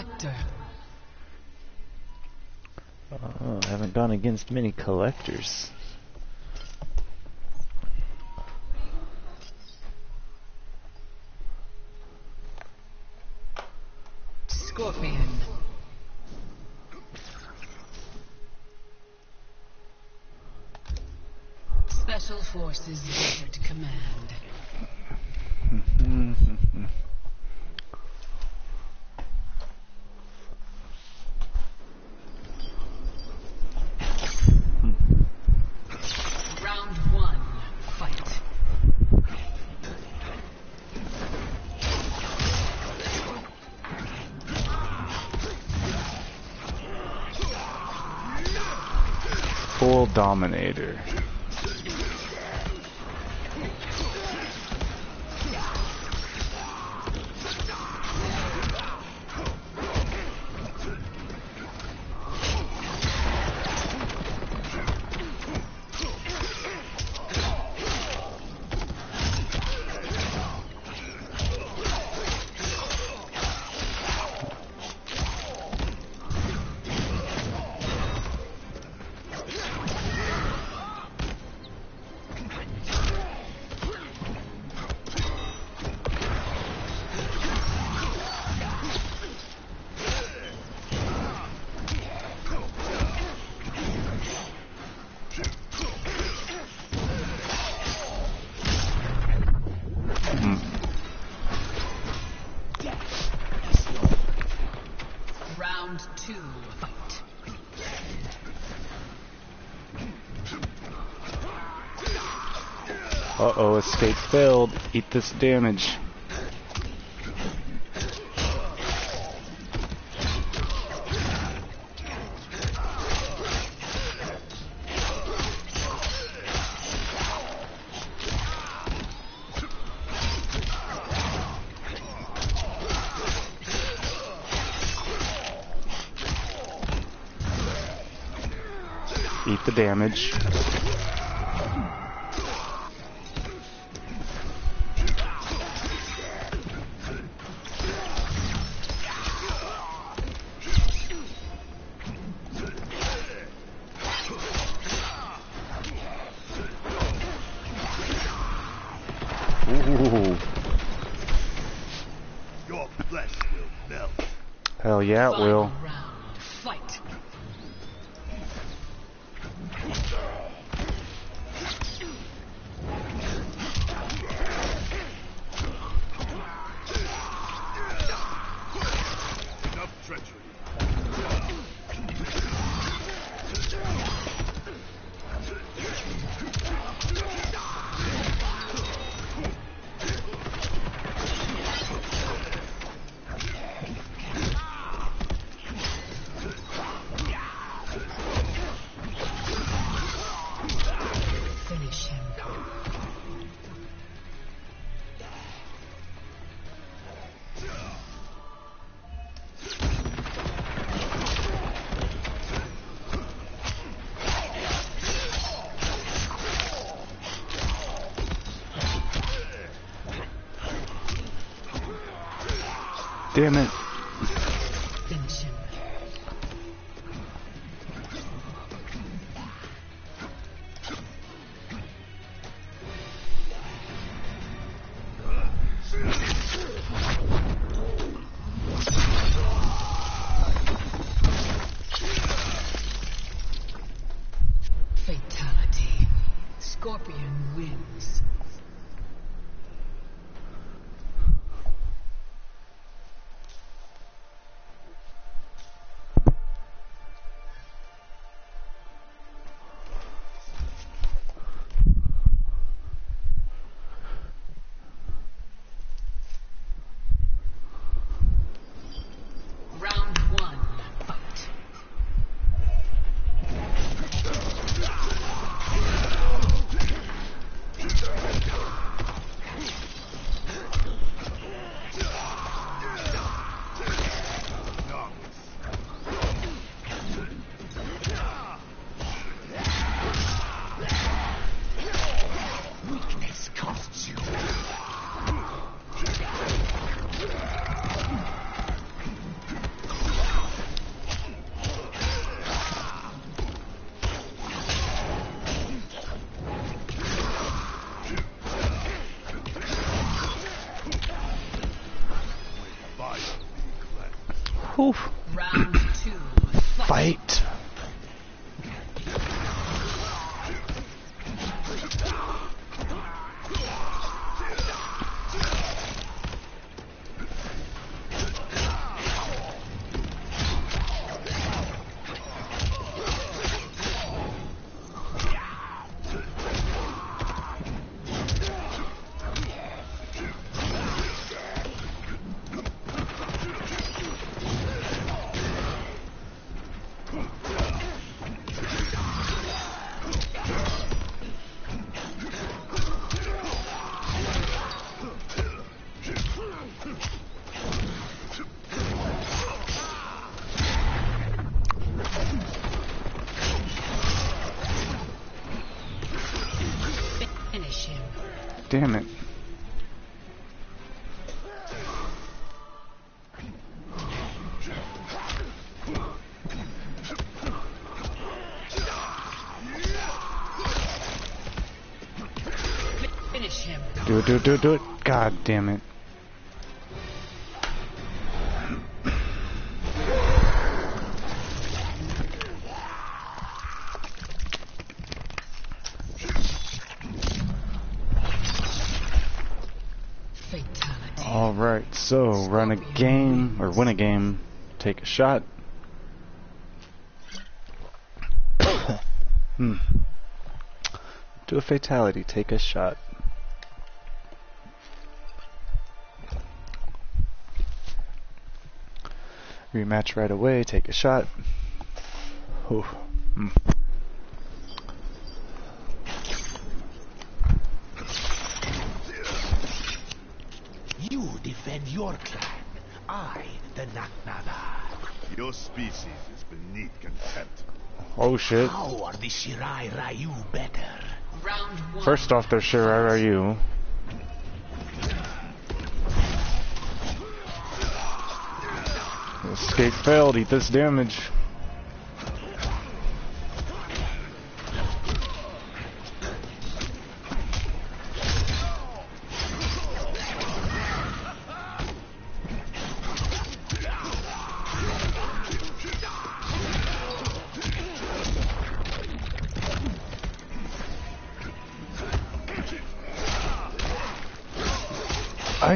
Kollector. Oh, I haven't gone against many Kollectors. Scorpion. Special Forces Desert Command. Dominator. Uh-oh, escape failed. Eat this damage. Eat the damage. Yeah, it will. Damn it. Damn it. Do it, do it, do it, do it. God damn it. So run a game, or win a game, take a shot. hmm. Do a fatality, take a shot. Rematch right away, take a shot. Hmm. You defend your clan. I, the Naknada. Your species is beneath contempt. Oh shit. How are the Shirai Ryu better? Round one. First off, they're sure are you. Escape failed, eat this damage.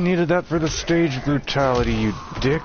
Needed that for the stage brutality, you dick.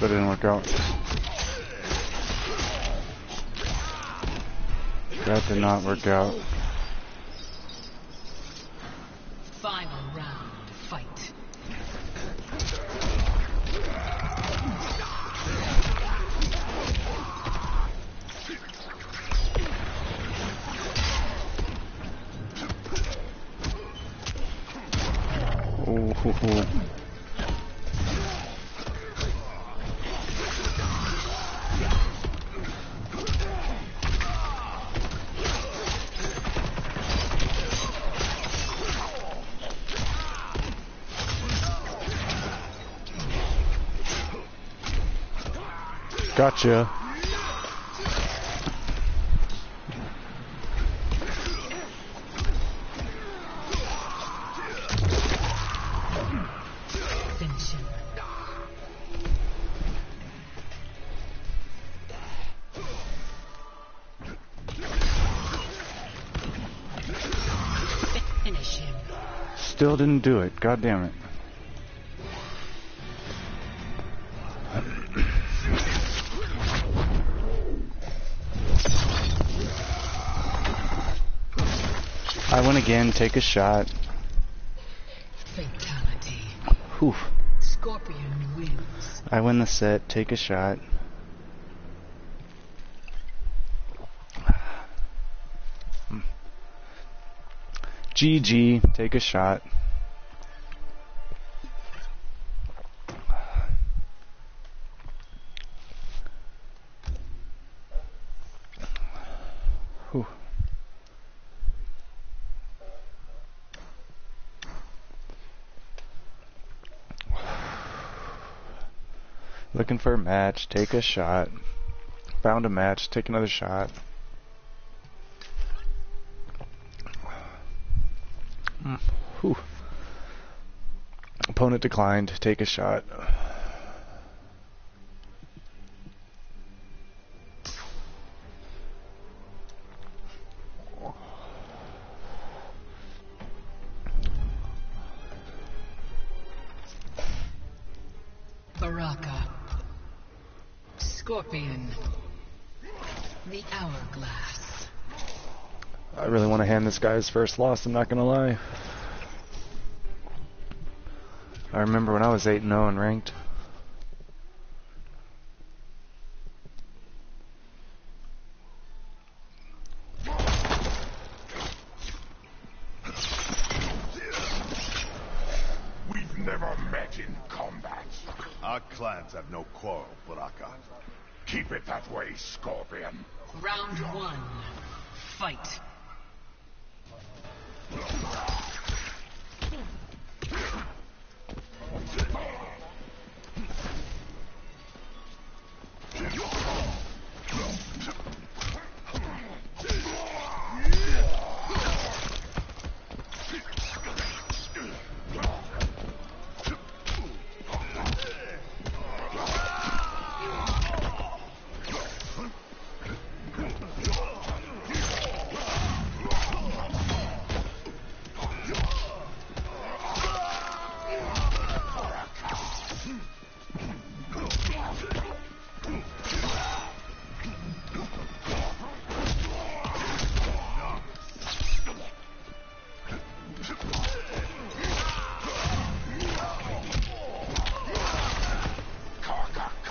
That didn't work out. That did not work out. Gotcha. Still didn't do it. God damn it. Again, take a shot. Fatality. Whew. Scorpion wins. I win the set, take a shot. Hmm. GG, take a shot. For a match, take a shot. Found a match, take another shot. Mm. Opponent declined, take a shot. This guy his first loss, I'm not gonna lie. I remember when I was 8 0 and ranked.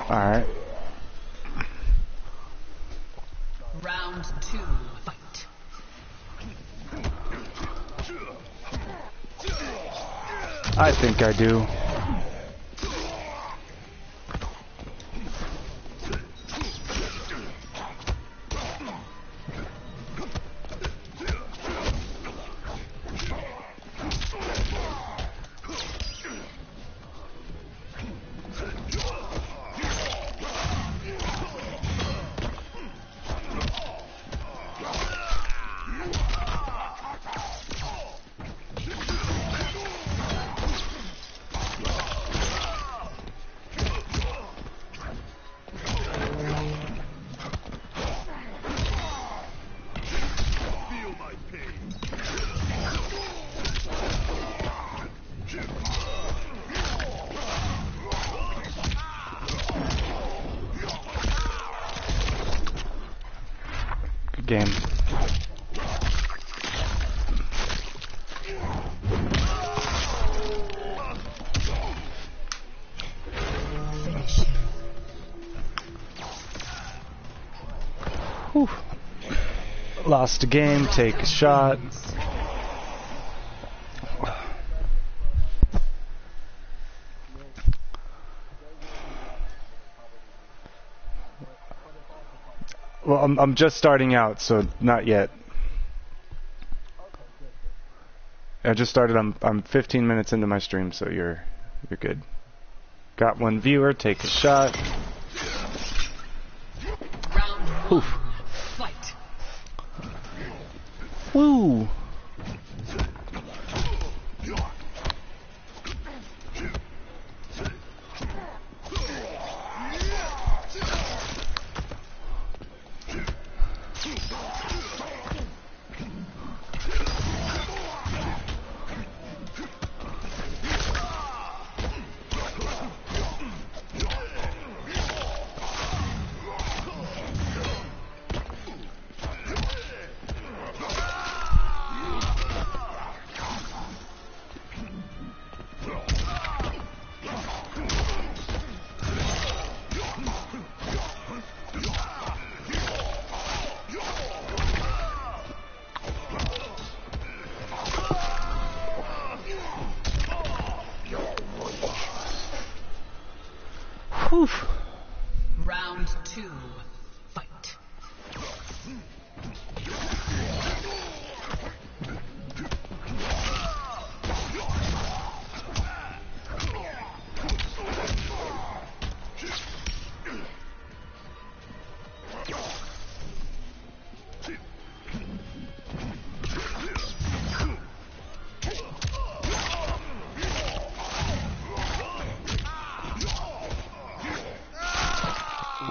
Alright. Round two. Fight. I think I do. Lost a game, take a shot. Well, I'm I'm just starting out, so not yet. I just started. I'm I'm 15 minutes into my stream, so you're you're good. Got one viewer. Take a shot. Round one. Fight. Woo!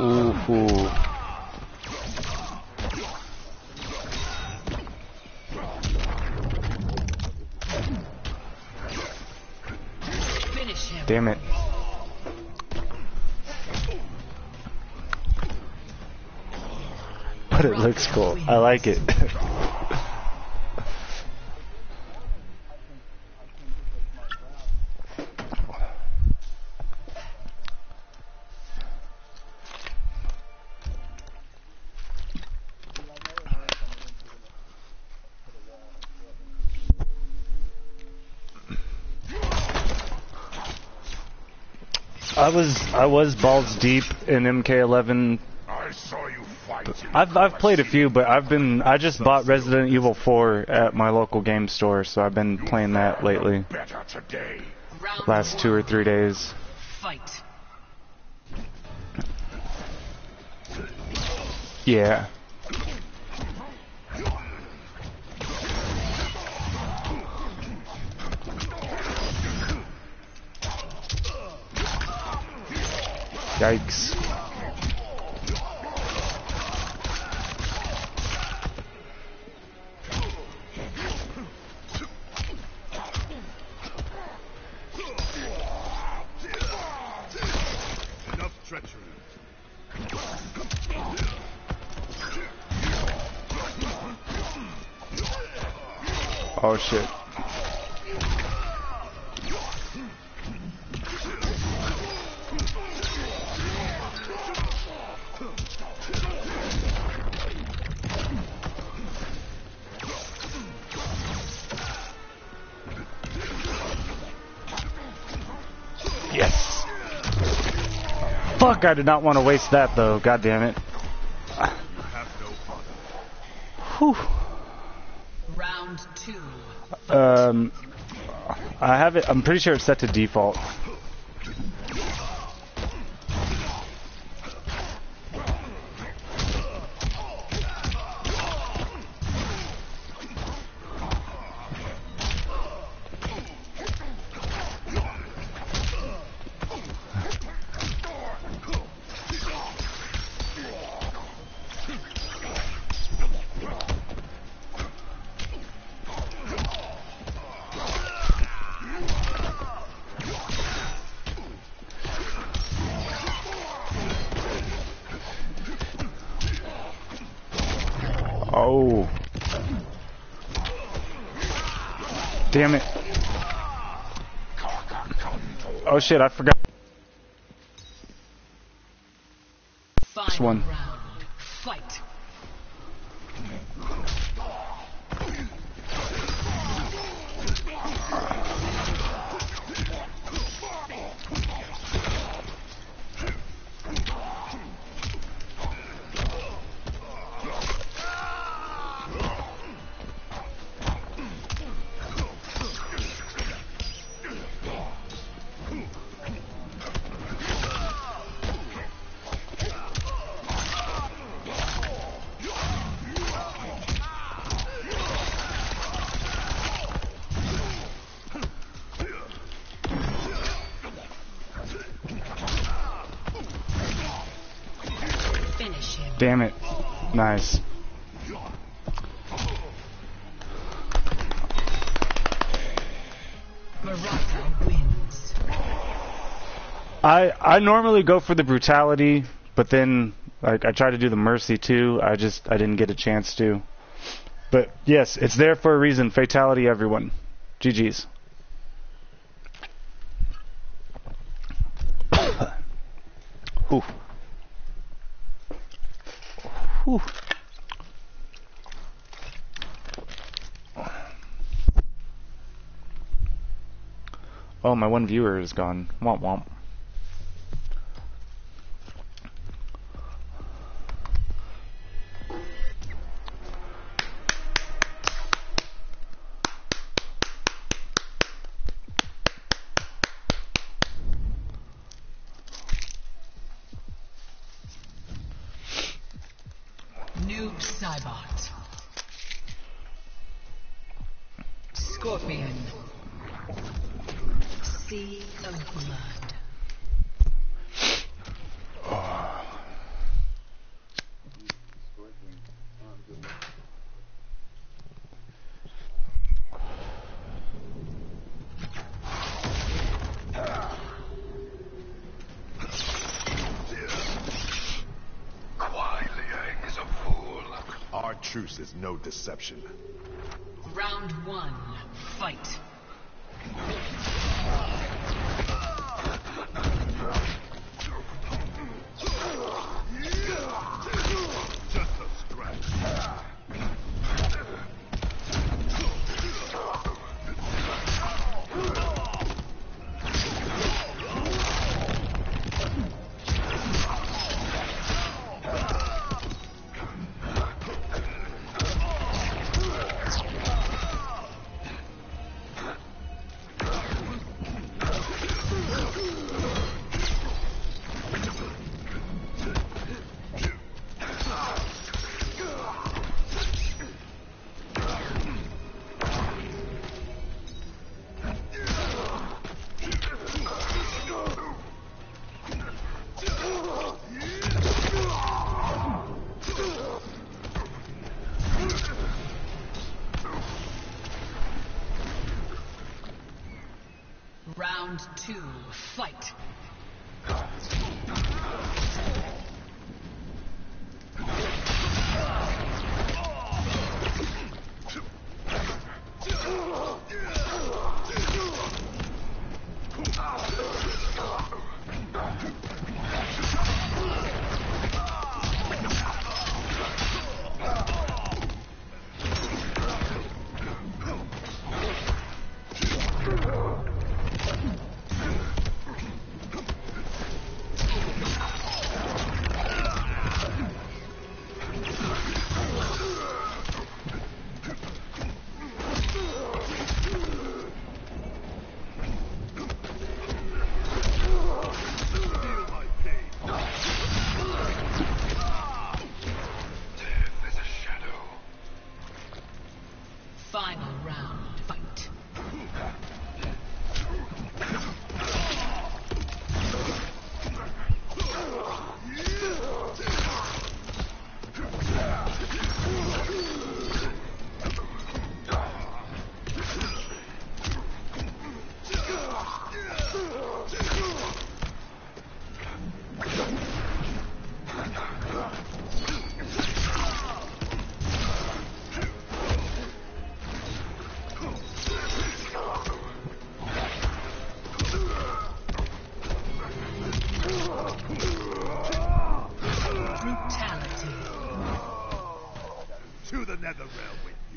Ooh. Damn it. But it looks cool. I like it. I was I was balls deep in MK11 I saw you fight. I've I've played a few, but I've been I just bought Resident Evil 4 at my local game store, so I've been playing that lately. Better today. Round Last two or three days. Fight. Yeah. Yikes. Fuck, I did not want to waste that though. God damn it. Have no honor. Whew. Round two. Um, I have it. I'm pretty sure it's set to default. Shit, I forgot. Damn it. Nice. I I normally go for the brutality, but then like I try to do the mercy too. I just I didn't get a chance to. But yes, it's there for a reason. Fatality, everyone. GG's. Whew. Oh, my one viewer is gone. Womp womp. truce is no deception. Round one, fight.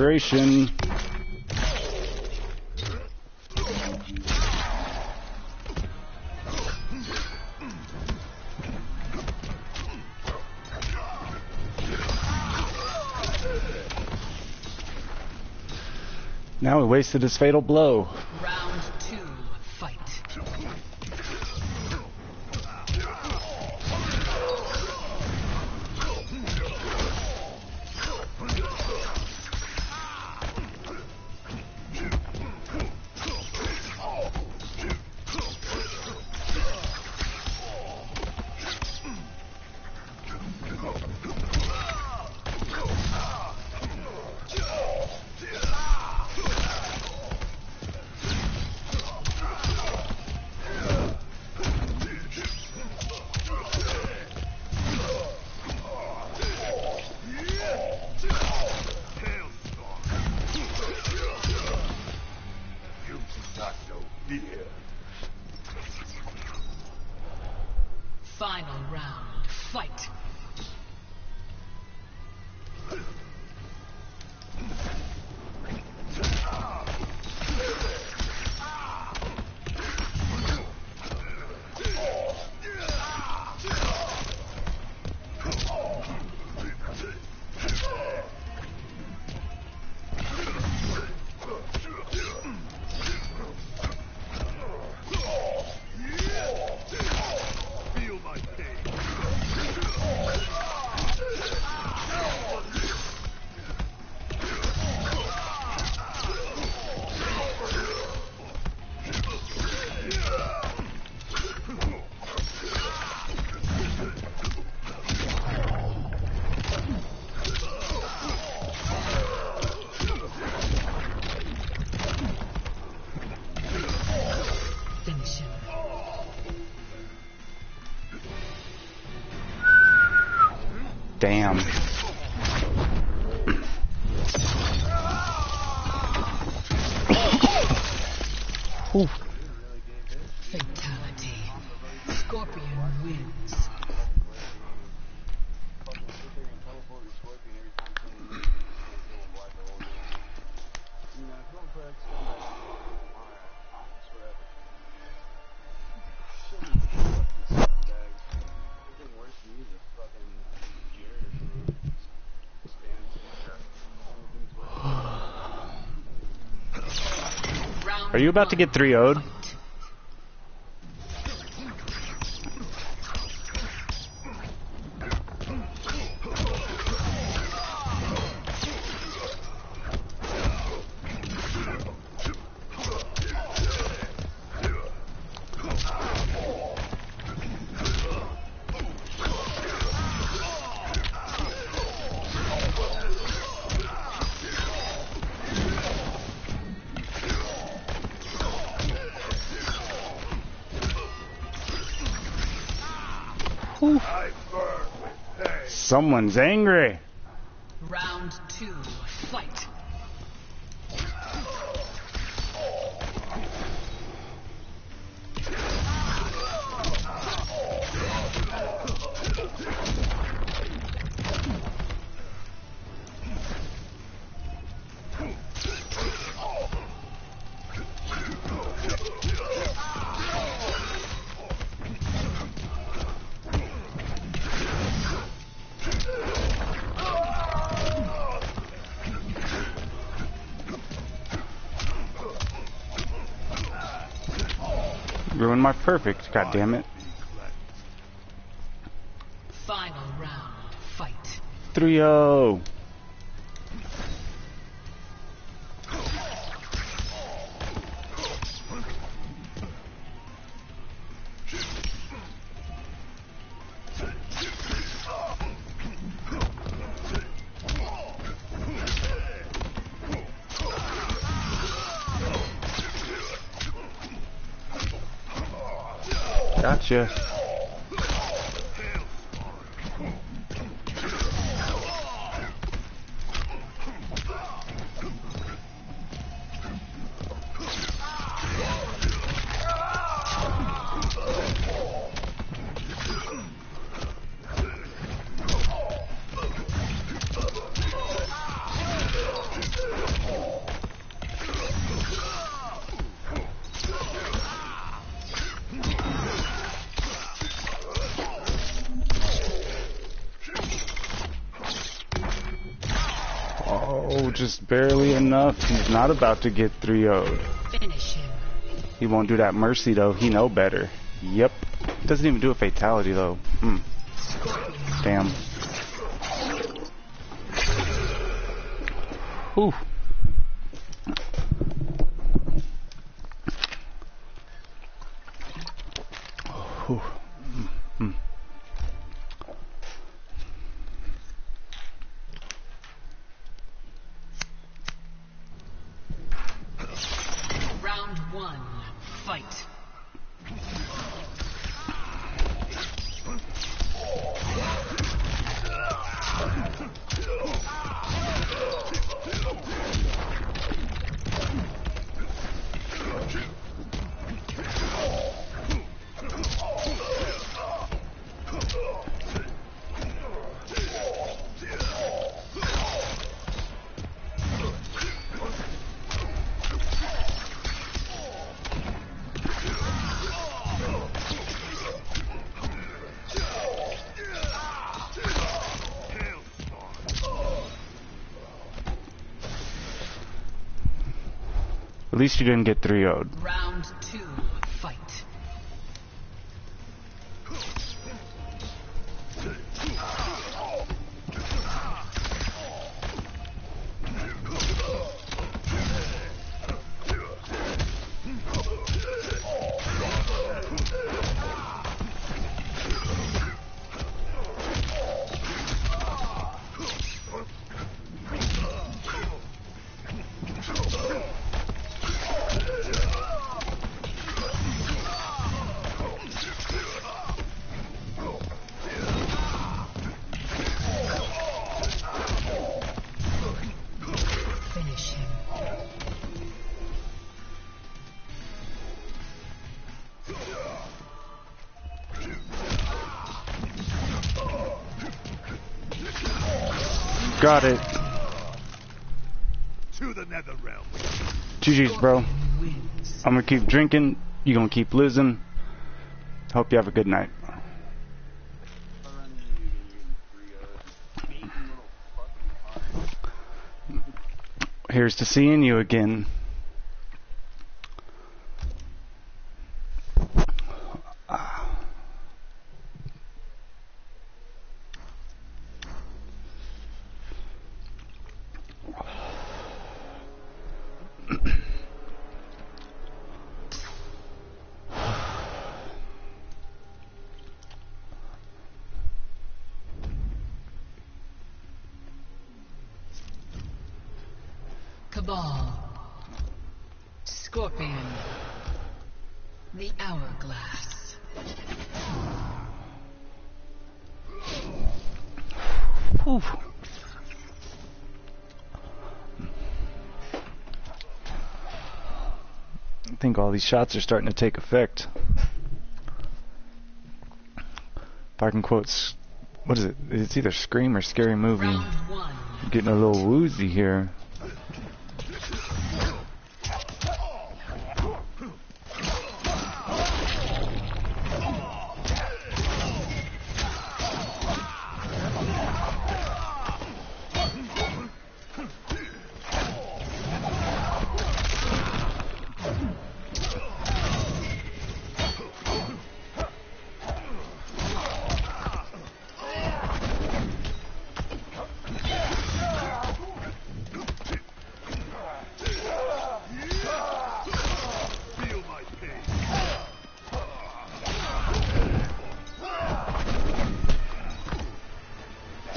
inspiration. Now he wasted his fatal blow. Damn. Are you about to get 3 0'd? Someone's angry. on my perfect, god damn it. Final round, fight. 3-0. Gracias. Barely enough. He's not about to get 3 0 Finish him. He won't do that mercy though. He know better. Yep. Doesn't even do a fatality though. Hmm. Damn. Ooh. You didn't get 3 0 Round Got it. To the nether realm. GG's, bro. I'm gonna keep drinking. You gonna keep losing. Hope you have a good night. I run into you in three Making little fucking cars. Here's to seeing you again. These shots are starting to take effect. If I can quote, what is it? It's either Scream or Scary Movie. I'm getting a little woozy here.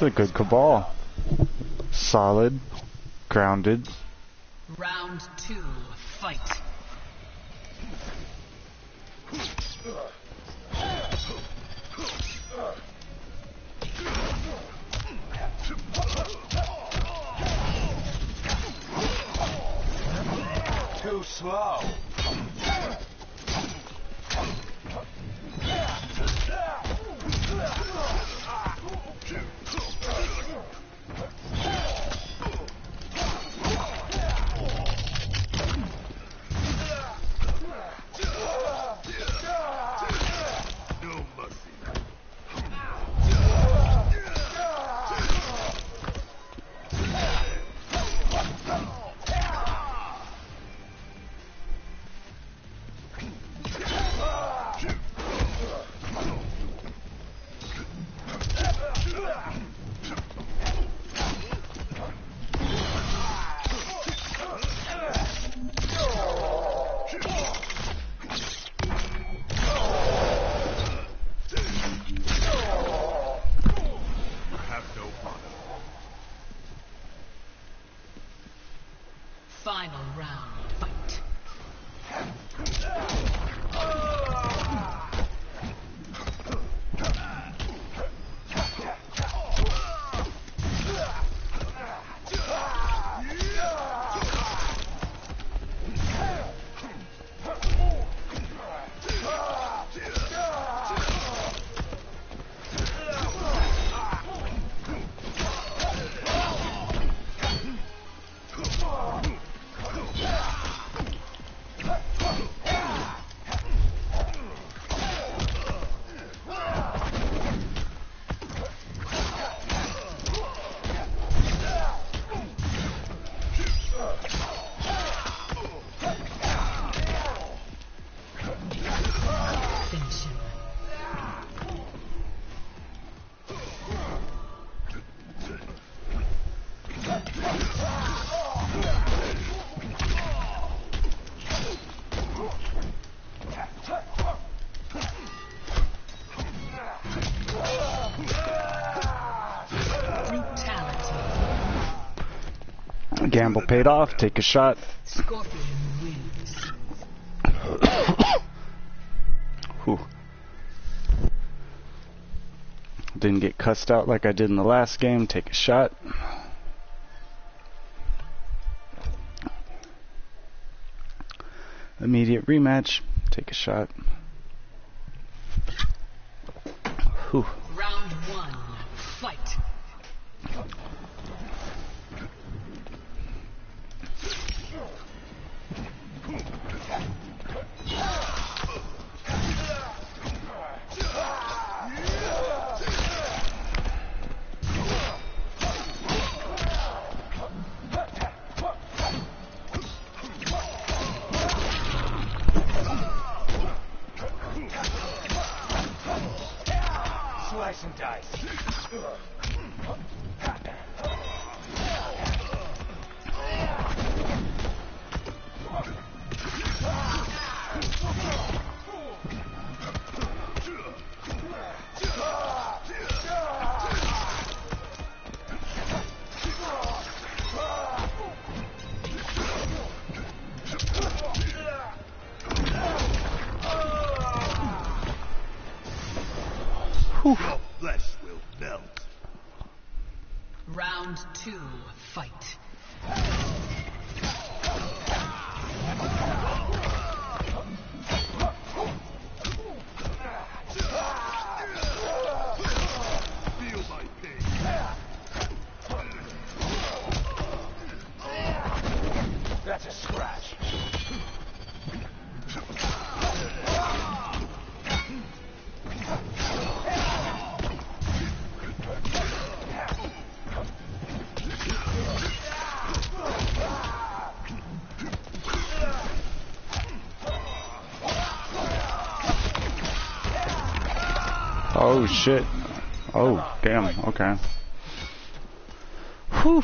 A good Kabal. Solid, grounded. Gamble paid off. Take a shot. Whew. Didn't get cussed out like I did in the last game. Take a shot. Immediate rematch. Take a shot. Whew. Scratch. Oh shit. Oh damn. Okay. Whew.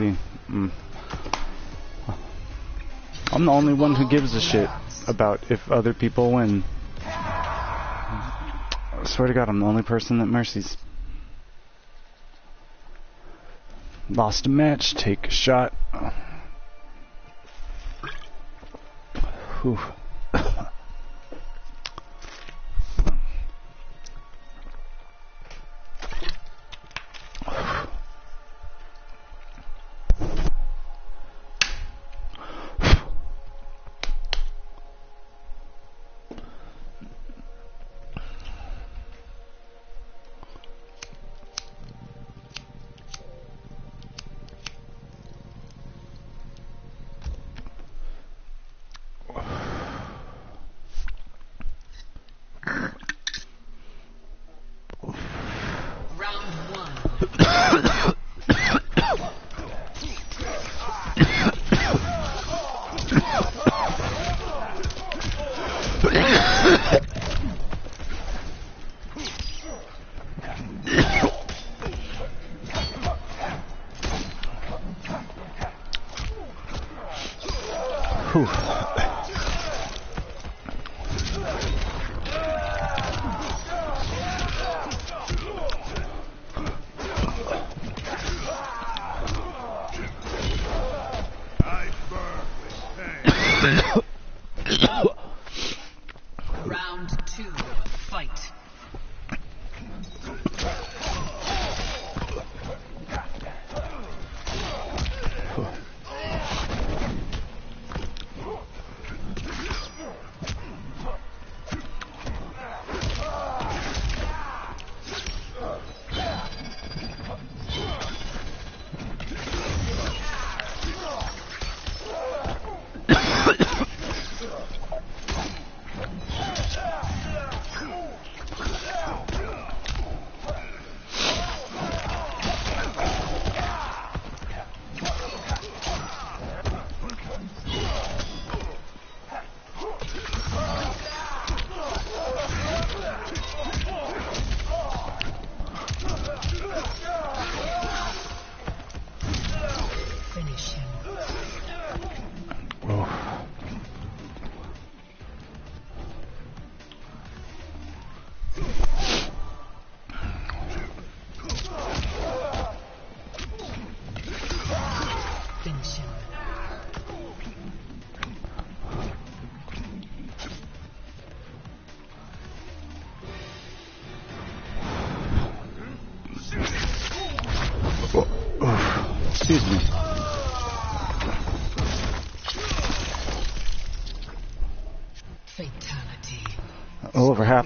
Mercy. Mm. I'm the only one who gives a shit about if other people win. I swear to God, I'm the only person that mercies. Lost a match. Take a shot. Whew.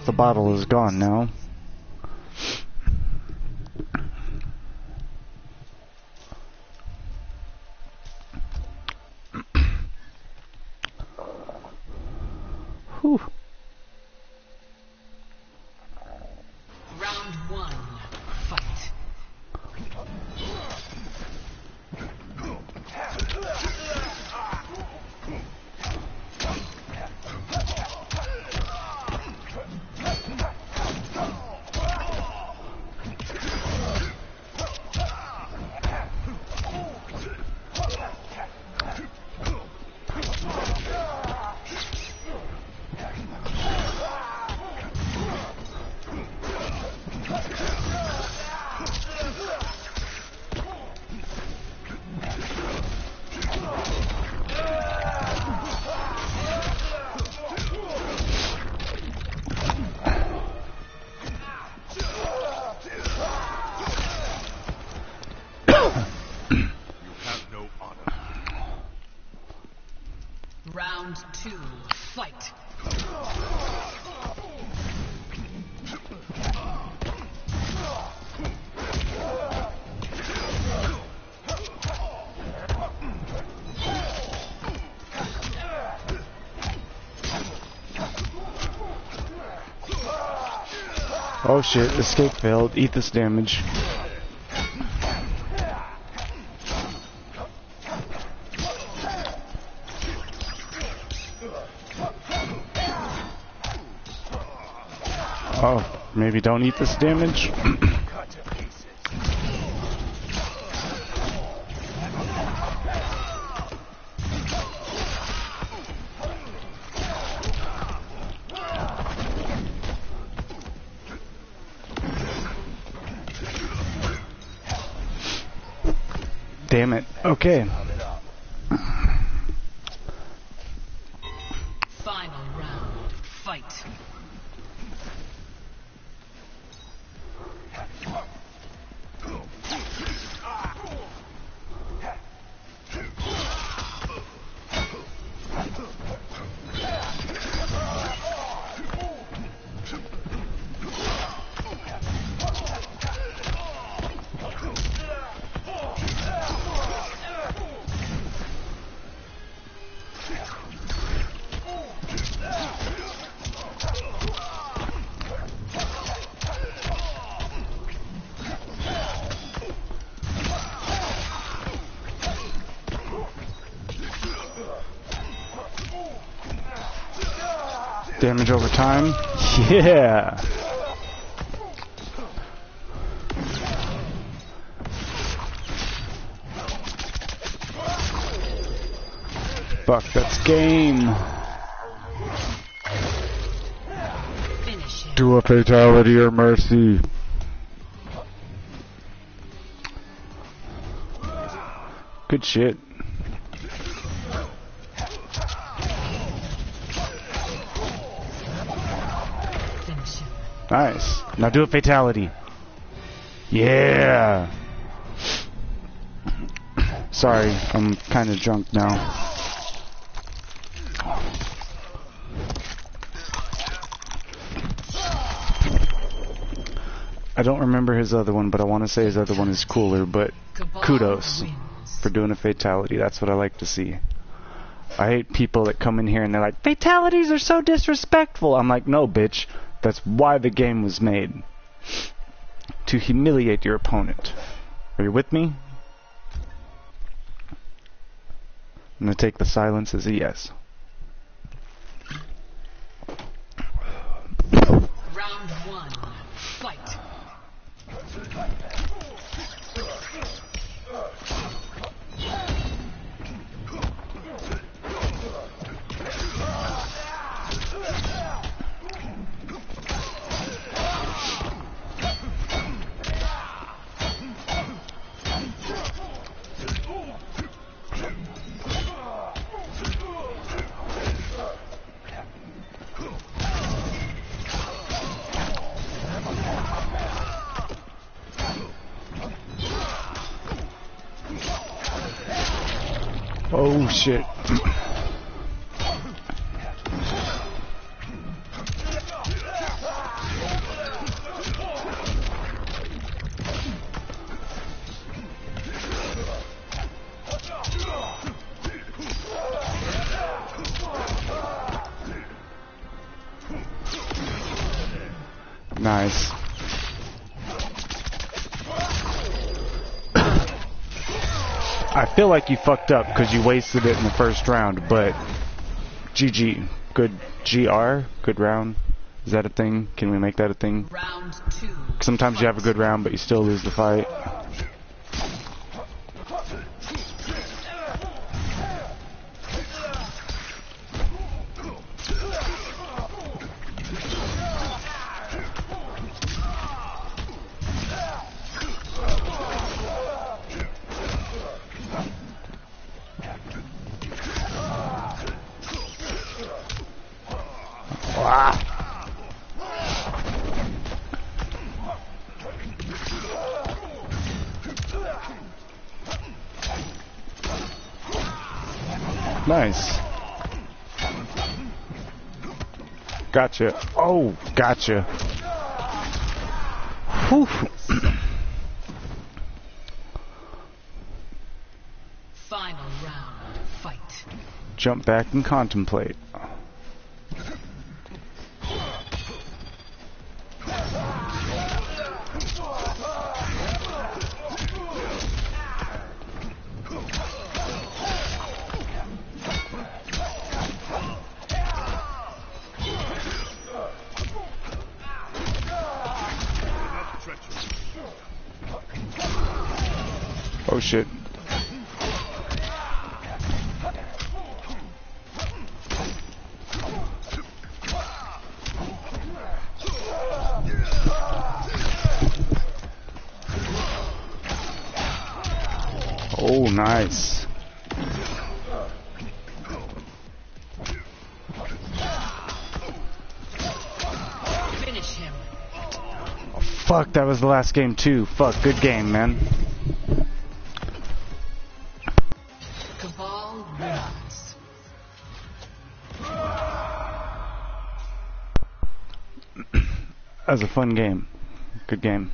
The bottle is gone now. Oh shit, escape failed. Eat this damage. Oh, maybe don't eat this damage? Damn it. Okay. Damage over time. Yeah. Fuck, that's game. Do a fatality or mercy. Good shit. Nice. Now do a fatality. Yeah. Sorry, I'm kind of drunk now. I don't remember his other one, but I want to say his other one is cooler, but kudos for doing a fatality. That's what I like to see. I hate people that come in here and they're like, fatalities are so disrespectful. I'm like, no, bitch. That's why the game was made. To humiliate your opponent. Are you with me? I'm going to take the silence as a yes. Shit. Feel like you fucked up because you wasted it in the first round, but GG. Good GR? Good round? Is that a thing? Can we make that a thing? Round two. Sometimes you have a good round, but you still lose the fight. Nice. Gotcha. Oh, gotcha. Whew. Final round. Fight. Jump back and contemplate. Oh, nice. Finish him. Oh, fuck, that was the last game too. Fuck, good game, man. That was a fun game. Good game.